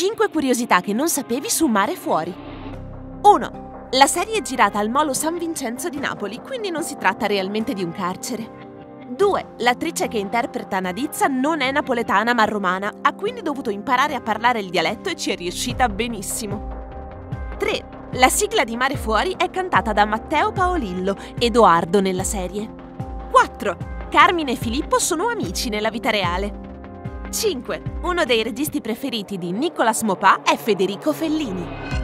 5 curiosità che non sapevi su Mare Fuori. 1. La serie è girata al Molo San Vincenzo di Napoli, quindi non si tratta realmente di un carcere. 2. L'attrice che interpreta Nadizza non è napoletana ma romana, ha quindi dovuto imparare a parlare il dialetto e ci è riuscita benissimo. 3. La sigla di Mare Fuori è cantata da Matteo Paolillo, Edoardo nella serie. 4. Carmine e Filippo sono amici nella vita reale. 5. Uno dei registi preferiti di Nicolas Mopà è Federico Fellini.